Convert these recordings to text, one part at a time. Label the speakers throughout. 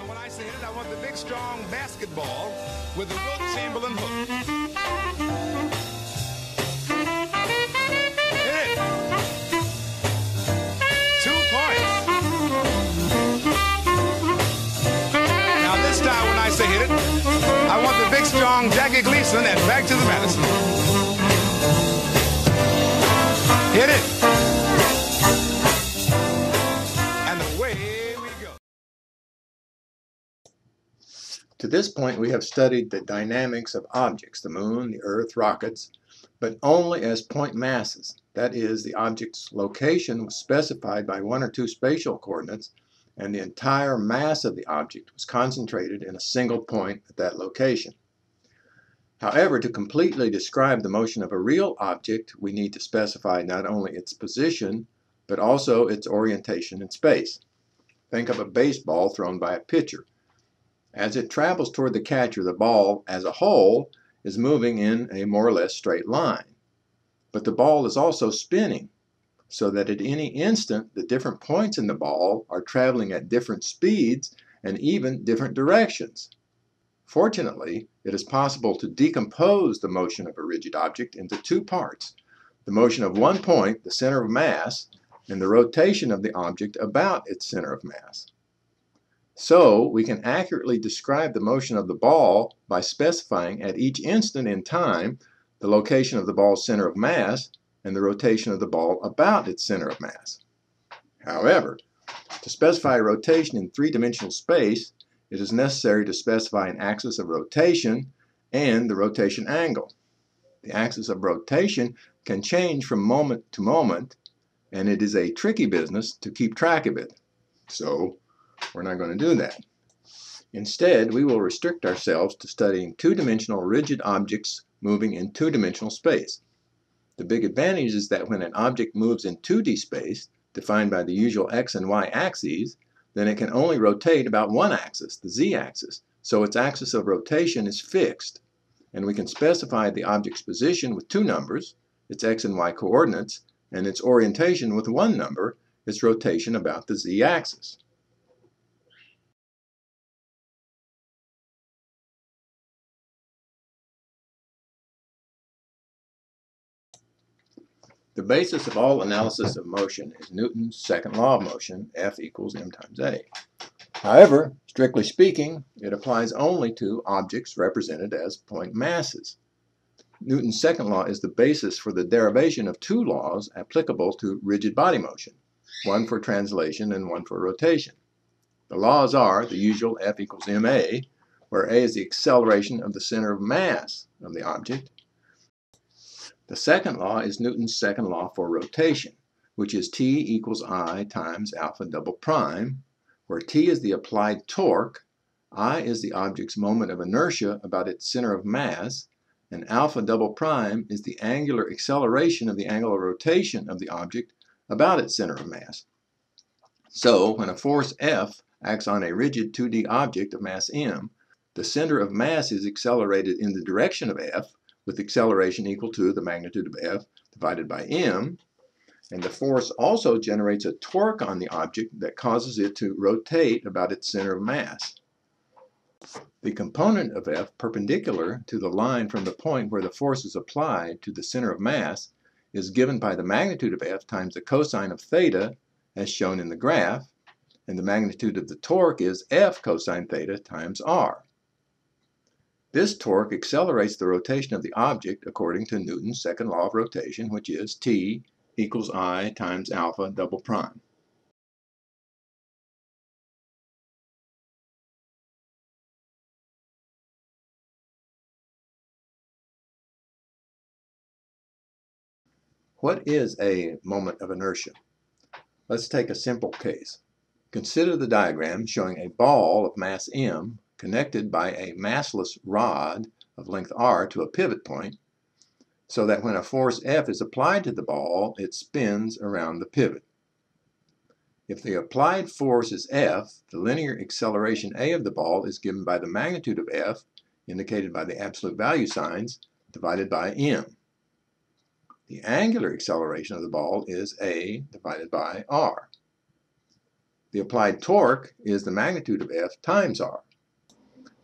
Speaker 1: Now, when I say hit it, I want the big, strong basketball with the Wilt Chamberlain hook. Hit it. Two points. Now, this time when I say hit it, I want the big, strong Jackie Gleason and back to the Madison. Hit it.
Speaker 2: To this point, we have studied the dynamics of objects, the moon, the earth, rockets, but only as point masses. That is, the object's location was specified by one or two spatial coordinates, and the entire mass of the object was concentrated in a single point at that location. However, to completely describe the motion of a real object, we need to specify not only its position, but also its orientation in space. Think of a baseball thrown by a pitcher. As it travels toward the catcher, the ball as a whole is moving in a more or less straight line. But the ball is also spinning, so that at any instant the different points in the ball are traveling at different speeds and even different directions. Fortunately, it is possible to decompose the motion of a rigid object into two parts. The motion of one point, the center of mass, and the rotation of the object about its center of mass. So, we can accurately describe the motion of the ball by specifying at each instant in time the location of the ball's center of mass and the rotation of the ball about its center of mass. However, to specify a rotation in three-dimensional space, it is necessary to specify an axis of rotation and the rotation angle. The axis of rotation can change from moment to moment, and it is a tricky business to keep track of it. So, we're not going to do that. Instead, we will restrict ourselves to studying two-dimensional rigid objects moving in two-dimensional space. The big advantage is that when an object moves in 2D space, defined by the usual x and y axes, then it can only rotate about one axis, the z-axis, so its axis of rotation is fixed. And we can specify the object's position with two numbers, its x and y coordinates, and its orientation with one number, its rotation about the z-axis. The basis of all analysis of motion is Newton's second law of motion, F equals m times a. However, strictly speaking, it applies only to objects represented as point masses. Newton's second law is the basis for the derivation of two laws applicable to rigid body motion, one for translation and one for rotation. The laws are the usual F equals ma, where a is the acceleration of the center of mass of the object, the second law is Newton's second law for rotation, which is T equals I times alpha double prime, where T is the applied torque, I is the object's moment of inertia about its center of mass, and alpha double prime is the angular acceleration of the angular rotation of the object about its center of mass. So, when a force F acts on a rigid 2D object of mass m, the center of mass is accelerated in the direction of F, with acceleration equal to the magnitude of F divided by m. And the force also generates a torque on the object that causes it to rotate about its center of mass. The component of F perpendicular to the line from the point where the force is applied to the center of mass is given by the magnitude of F times the cosine of theta as shown in the graph, and the magnitude of the torque is F cosine theta times r. This torque accelerates the rotation of the object according to Newton's second law of rotation, which is T equals I times alpha double prime. What is a moment of inertia? Let's take a simple case. Consider the diagram showing a ball of mass m connected by a massless rod of length r to a pivot point, so that when a force F is applied to the ball, it spins around the pivot. If the applied force is F, the linear acceleration A of the ball is given by the magnitude of F, indicated by the absolute value signs, divided by m. The angular acceleration of the ball is A divided by r. The applied torque is the magnitude of F times R.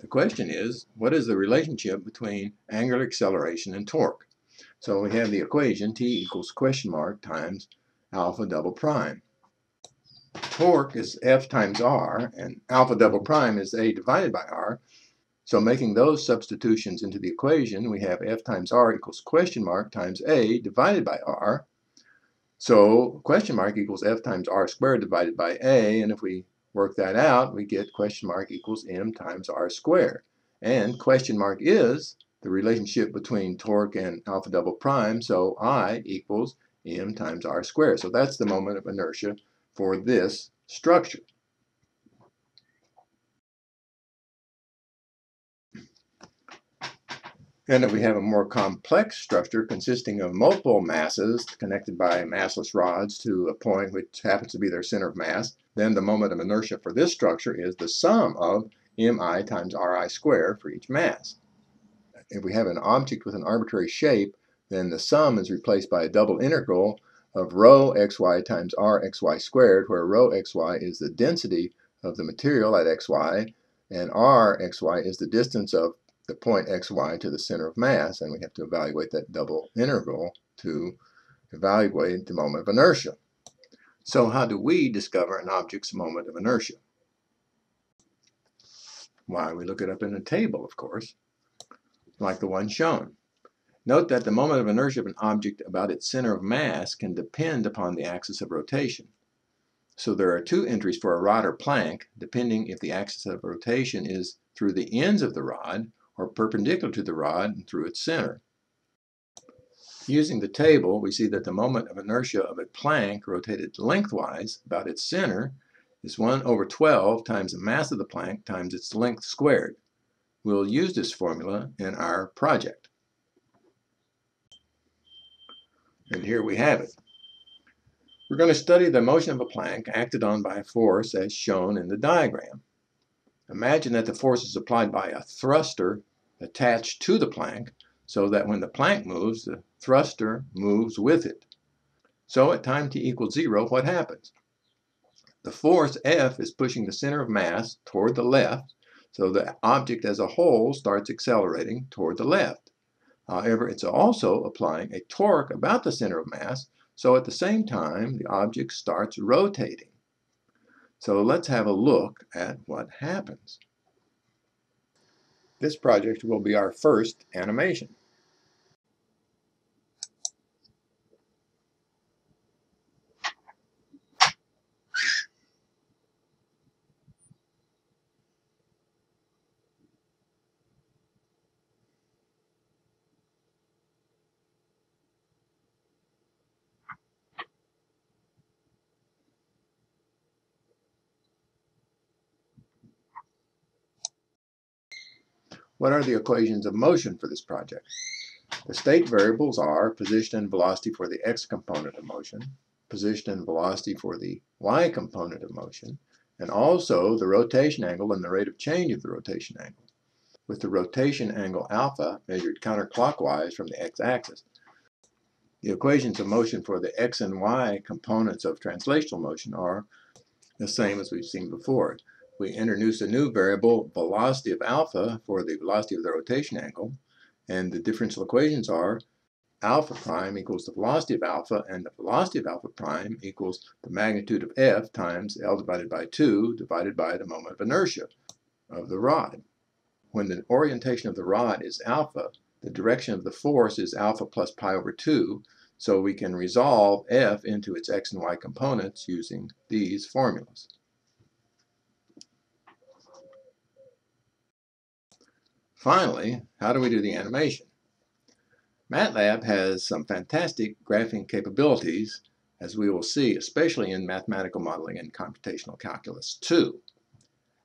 Speaker 2: The question is, what is the relationship between angular acceleration and torque? So we have the equation T equals question mark times alpha double prime. Torque is F times R, and alpha double prime is A divided by R. So making those substitutions into the equation, we have F times R equals question mark times A divided by R. So question mark equals F times R squared divided by A, and if we work that out, we get question mark equals m times r squared. And question mark is the relationship between torque and alpha double prime, so I equals m times r squared. So that's the moment of inertia for this structure. And if we have a more complex structure consisting of multiple masses connected by massless rods to a point which happens to be their center of mass, then the moment of inertia for this structure is the sum of mi times ri squared for each mass. If we have an object with an arbitrary shape, then the sum is replaced by a double integral of rho xy times r xy squared, where rho xy is the density of the material at xy, and r xy is the distance of the point xy to the center of mass, and we have to evaluate that double integral to evaluate the moment of inertia. So how do we discover an object's moment of inertia? Why, we look it up in a table, of course, like the one shown. Note that the moment of inertia of an object about its center of mass can depend upon the axis of rotation. So there are two entries for a rod or plank, depending if the axis of rotation is through the ends of the rod or perpendicular to the rod and through its center. Using the table, we see that the moment of inertia of a plank rotated lengthwise about its center is 1 over 12 times the mass of the plank times its length squared. We'll use this formula in our project. And here we have it. We're going to study the motion of a plank acted on by a force as shown in the diagram. Imagine that the force is applied by a thruster attached to the plank so that when the plank moves, the thruster moves with it. So at time t equals zero, what happens? The force F is pushing the center of mass toward the left, so the object as a whole starts accelerating toward the left. However, it's also applying a torque about the center of mass, so at the same time, the object starts rotating. So let's have a look at what happens. This project will be our first animation. What are the equations of motion for this project? The state variables are position and velocity for the x component of motion, position and velocity for the y component of motion, and also the rotation angle and the rate of change of the rotation angle, with the rotation angle alpha measured counterclockwise from the x-axis. The equations of motion for the x and y components of translational motion are the same as we've seen before we introduce a new variable, velocity of alpha, for the velocity of the rotation angle. And the differential equations are alpha prime equals the velocity of alpha, and the velocity of alpha prime equals the magnitude of F times L divided by 2 divided by the moment of inertia of the rod. When the orientation of the rod is alpha, the direction of the force is alpha plus pi over 2, so we can resolve F into its x and y components using these formulas. Finally, how do we do the animation? MATLAB has some fantastic graphing capabilities, as we will see, especially in mathematical modeling and computational calculus 2.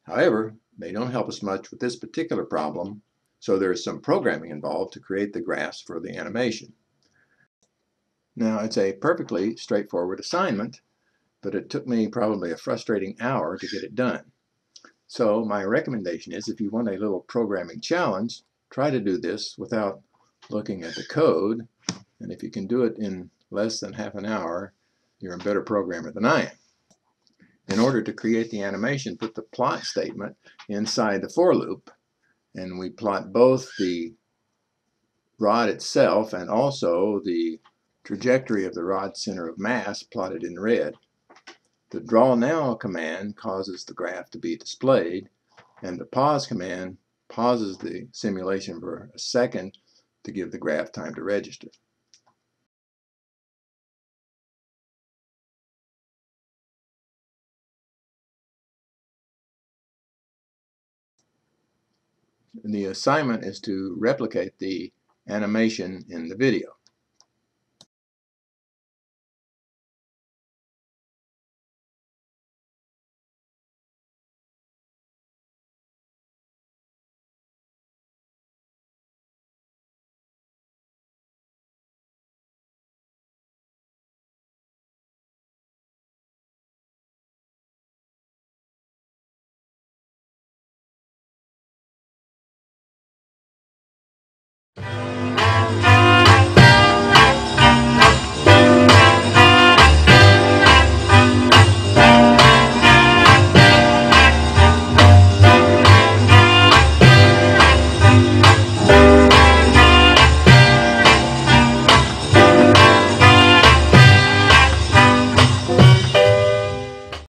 Speaker 2: However, they don't help us much with this particular problem, so there is some programming involved to create the graphs for the animation. Now, it's a perfectly straightforward assignment, but it took me probably a frustrating hour to get it done. So my recommendation is if you want a little programming challenge, try to do this without looking at the code. And if you can do it in less than half an hour, you're a better programmer than I am. In order to create the animation, put the plot statement inside the for loop, and we plot both the rod itself and also the trajectory of the rod center of mass plotted in red. The drawnow command causes the graph to be displayed, and the pause command pauses the simulation for a second to give the graph time to register. The assignment is to replicate the animation in the video.